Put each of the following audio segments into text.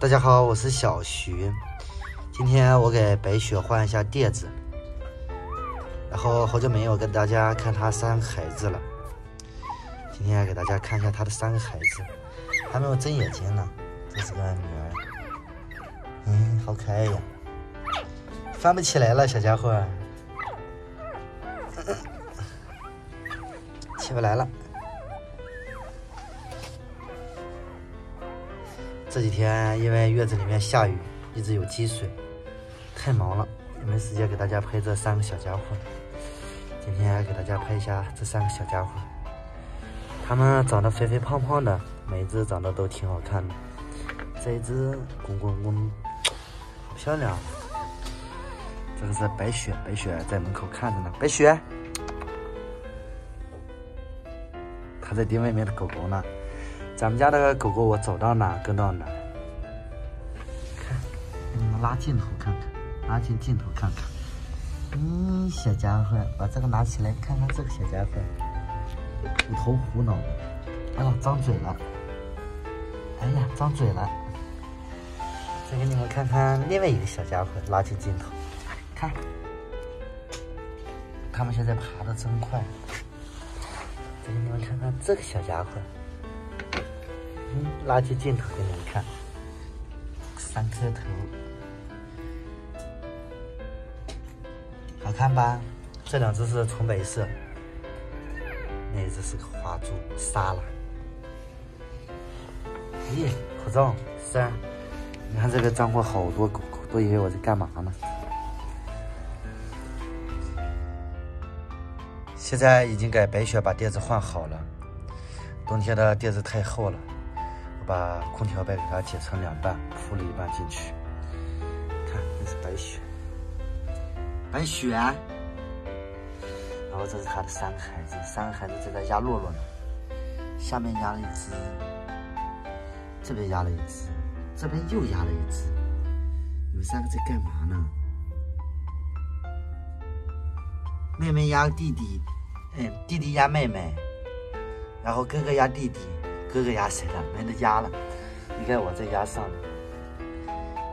大家好，我是小徐。今天我给白雪换一下垫子，然后好久没有跟大家看她三个孩子了。今天给大家看一下她的三个孩子，还没有睁眼睛呢。这是个女儿，嗯，好可爱呀，翻不起来了，小家伙，起不来了。这几天因为院子里面下雨，一直有积水，太忙了，也没时间给大家拍这三个小家伙。今天给大家拍一下这三个小家伙，它们长得肥肥胖胖的，每一只长得都挺好看的。这一只公公公，好漂亮。这个是白雪，白雪在门口看着呢。白雪，它在盯外面的狗狗呢。咱们家的狗狗，我走到哪跟到哪。看，给你们拉镜头看看，拉近镜头看看。嗯，小家伙，把这个拿起来看看，这个小家伙，虎头虎脑的。哎呀，张嘴了。哎呀，张嘴了。再给你们看看另外一个小家伙，拉近镜头，看，他们现在爬的真快。再给你们看看这个小家伙。拉近镜头给你们看，三颗头，好看吧？这两只是纯白色，那只是个花猪沙拉。咦，好重！是，你看这个脏货好多狗狗，都以为我在干嘛呢。现在已经给白雪把垫子换好了，冬天的垫子太厚了。把空调被给它剪成两半，铺了一半进去。看，这是白雪，白雪。然后这是他的三个孩子，三个孩子正在压洛洛呢。下面压了一只，这边压了一只，这边又压了一只。你们三个在干嘛呢？妹妹压弟弟，嗯，弟弟压妹妹，然后哥哥压弟弟。哥哥压谁了？没得压了，应该我在压上面，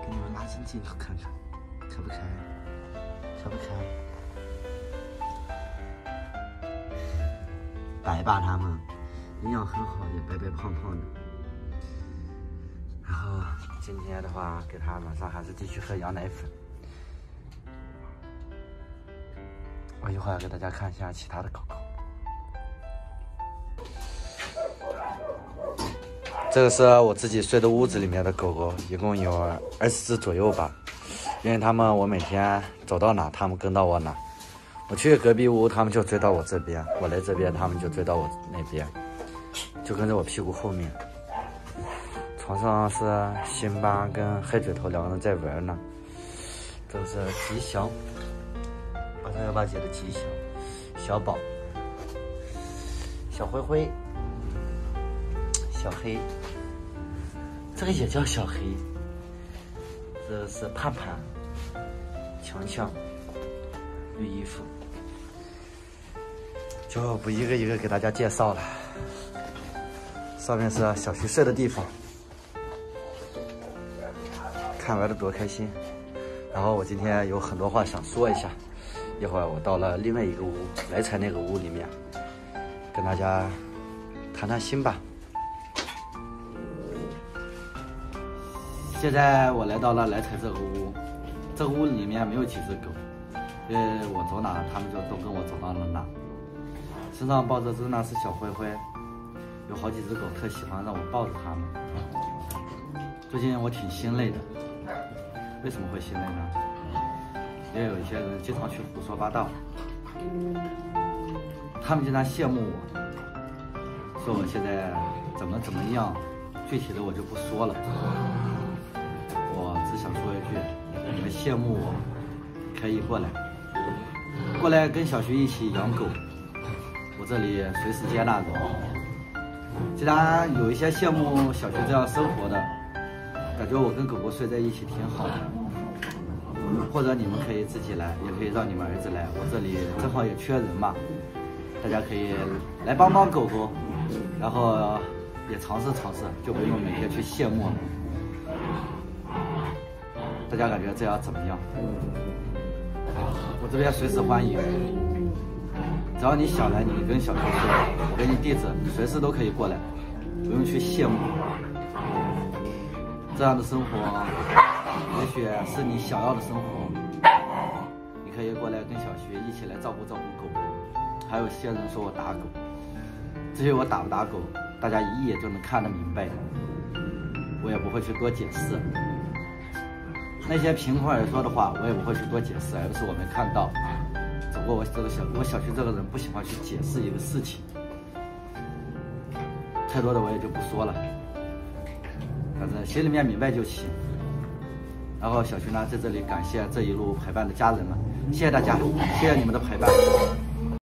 给你们拉近镜头看看，可不可爱？可不可爱？白吧他们，营养很好，也白白胖胖的。然后今天的话，给他晚上还是继续喝羊奶粉。我一会儿给大家看一下其他的狗狗。这个是我自己睡的屋子里面的狗狗，一共有二十只左右吧。因为他们，我每天走到哪，他们跟到我哪。我去隔壁屋，他们就追到我这边；我来这边，他们就追到我那边，就跟在我屁股后面。床上是辛巴跟黑嘴头两个人在玩呢。这是吉祥，八三幺八姐的吉祥，小宝，小灰灰。小黑，这个也叫小黑。这是盼盼、强强，绿衣服，就不一个一个给大家介绍了。上面是小徐睡的地方，看玩的多开心。然后我今天有很多话想说一下，一会儿我到了另外一个屋，来财那个屋里面，跟大家谈谈心吧。现在我来到了来财这个屋，这个屋里面没有几只狗，因为我走哪，它们就都跟我走到了哪。身上抱着只那是小灰灰，有好几只狗特喜欢让我抱着它们。最近我挺心累的，为什么会心累呢？因为有一些人经常去胡说八道，他们经常羡慕我，说我现在怎么怎么样，具体的我就不说了。想说一句，你们羡慕我，可以过来，过来跟小徐一起养狗，我这里随时接纳。既然有一些羡慕小徐这样生活的，感觉我跟狗狗睡在一起挺好的，或者你们可以自己来，也可以让你们儿子来，我这里正好也缺人嘛，大家可以来帮帮狗狗，然后也尝试尝试，就不用每天去羡慕了。大家感觉这样怎么样？我这边随时欢迎，只要你想来，你跟小徐说，我给你地址，随时都可以过来，不用去羡慕。这样的生活，也许是你想要的生活。你可以过来跟小徐一起来照顾照顾狗。还有些人说我打狗，至于我打不打狗，大家一眼就能看得明白，我也不会去多解释。那些凭空来说的话，我也不会去多解释，而是我没看到。只不过我这个小我小徐这个人不喜欢去解释一个事情，太多的我也就不说了，反正心里面明白就行。然后小徐呢，在这里感谢这一路陪伴的家人们，谢谢大家，谢谢你们的陪伴。